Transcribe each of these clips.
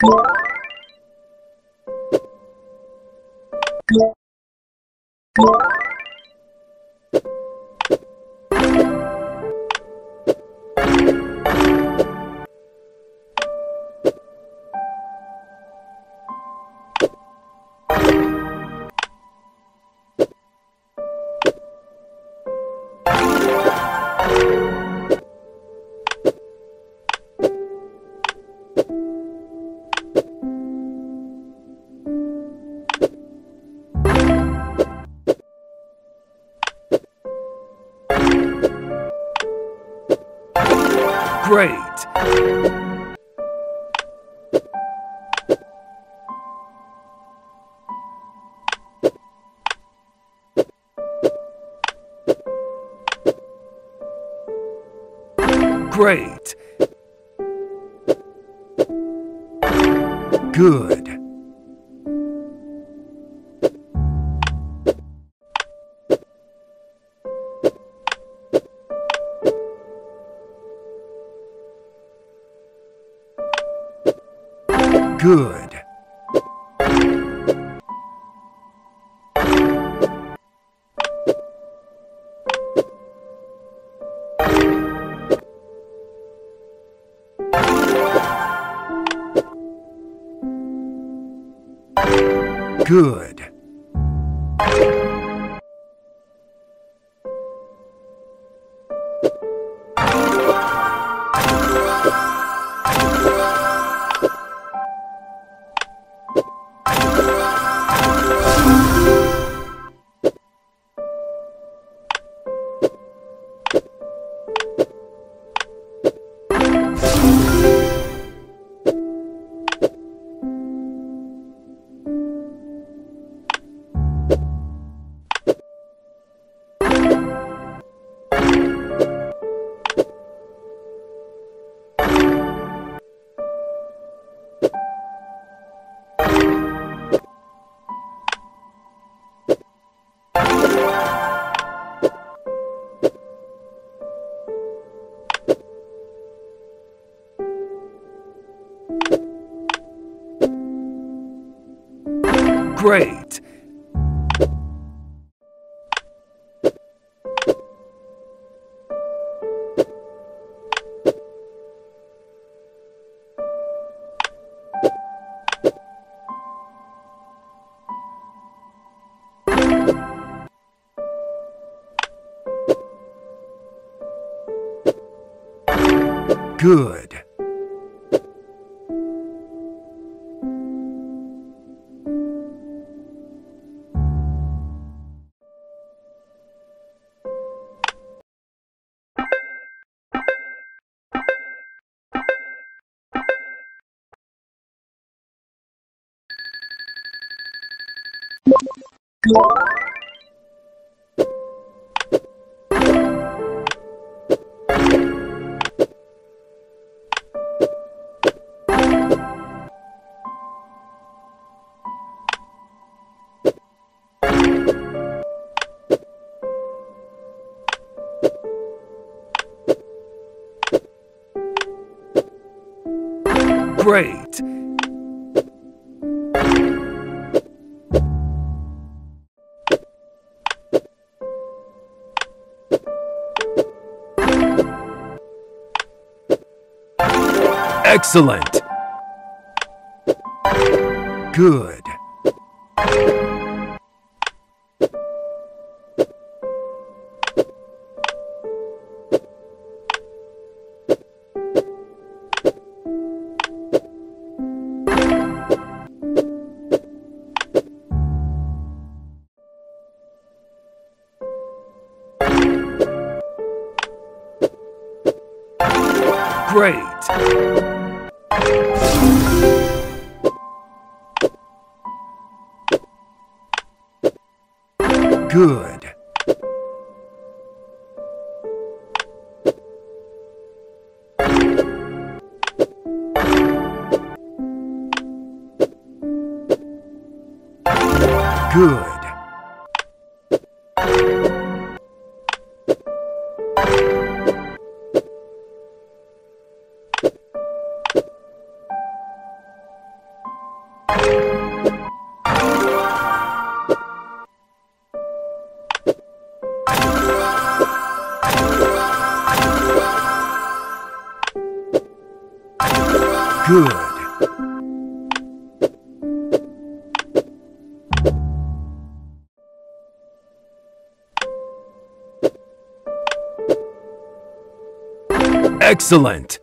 Thank you. Great! Great! Good. Good. Great! Good. Great! Excellent! Good. Great! Good. Excellent.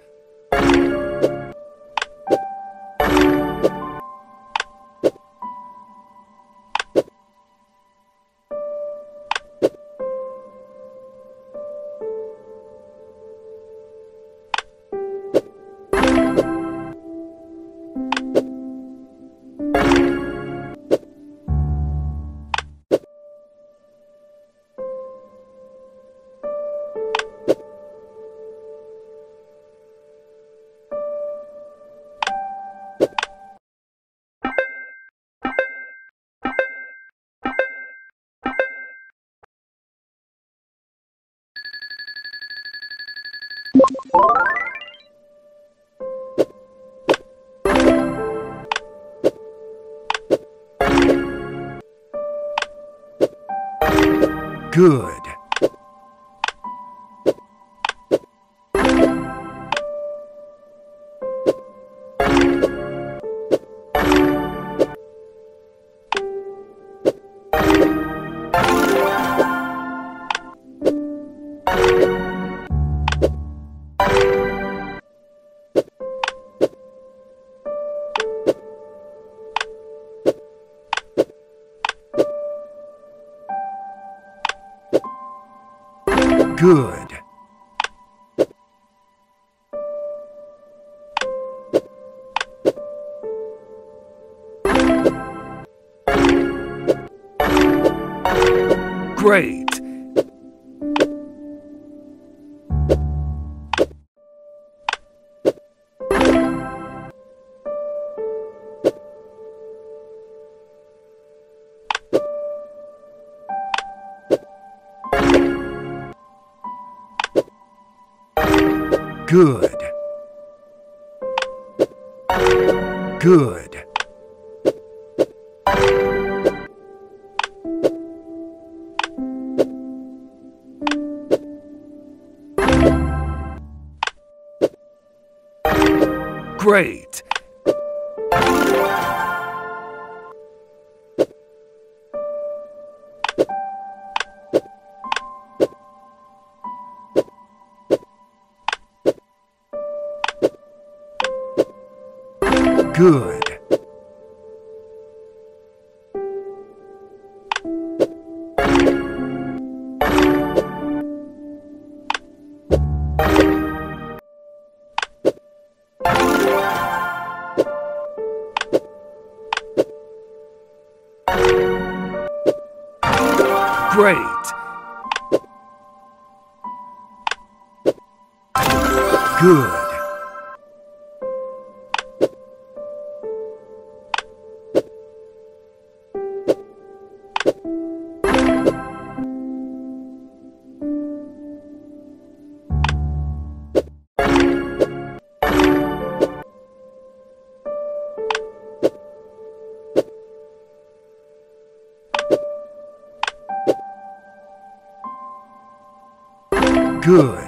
Good. Good. Good. Good. Good. Great. Good. Good.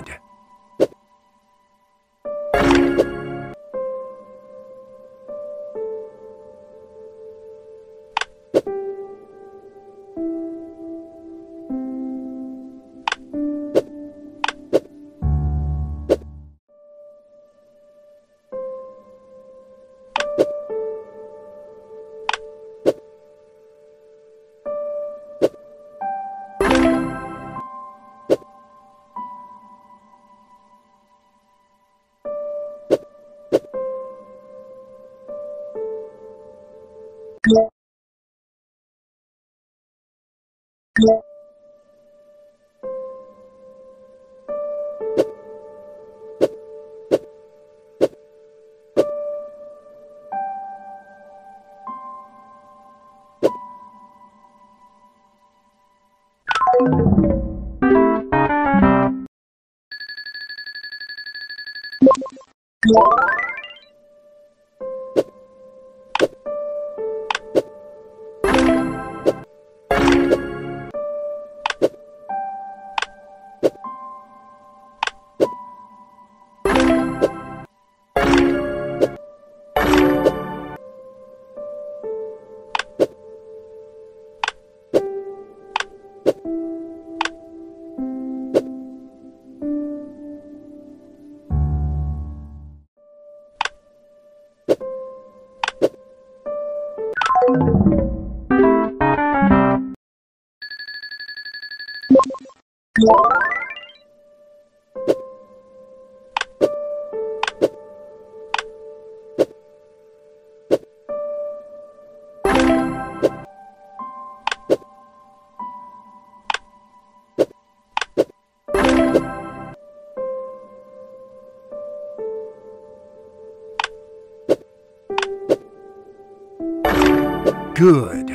Good.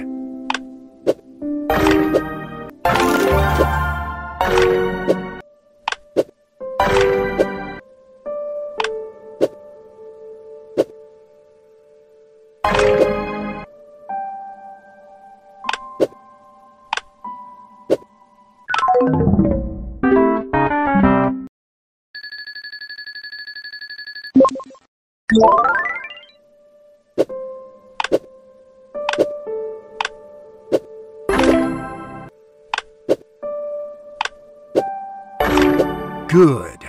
Good.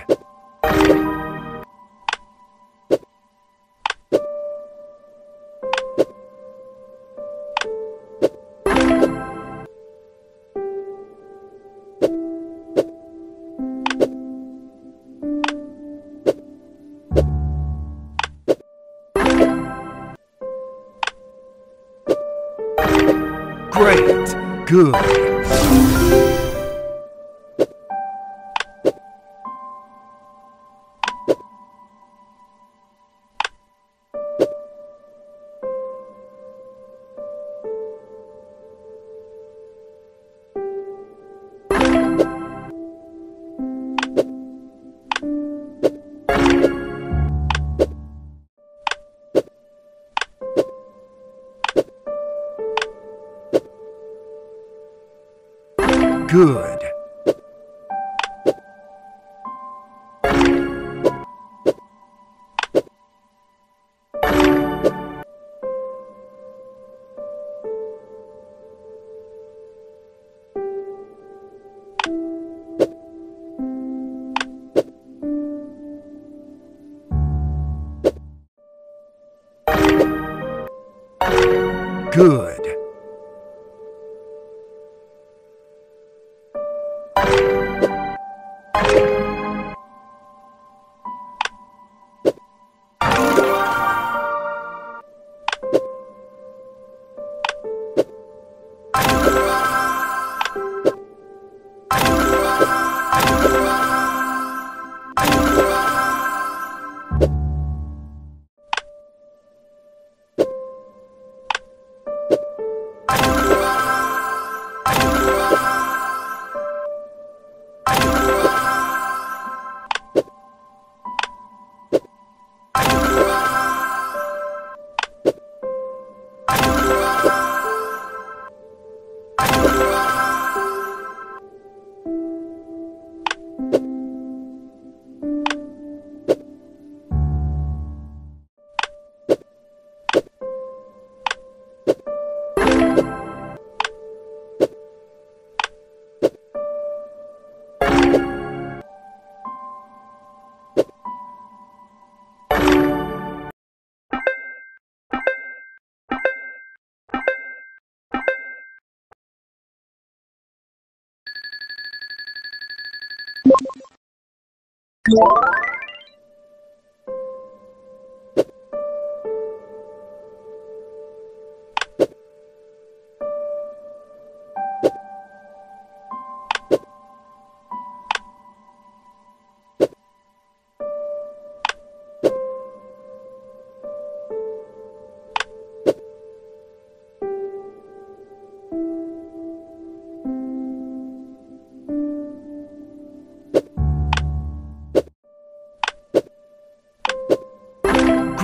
Great. Good. Good. Yeah.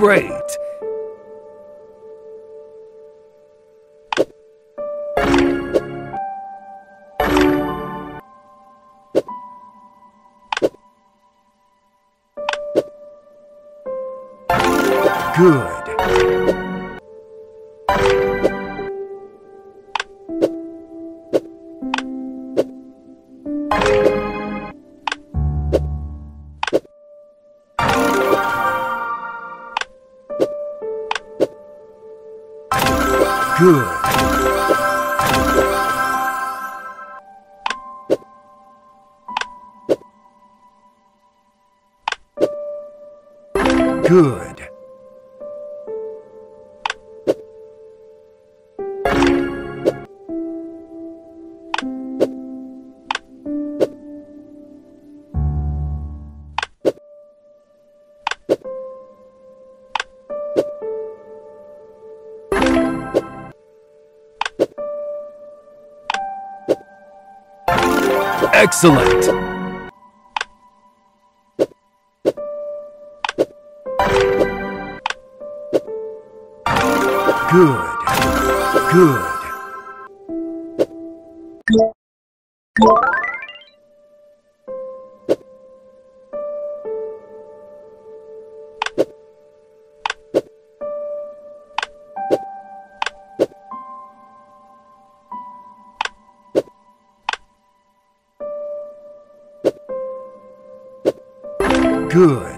Great. Good. Good. Good. Excellent. Good.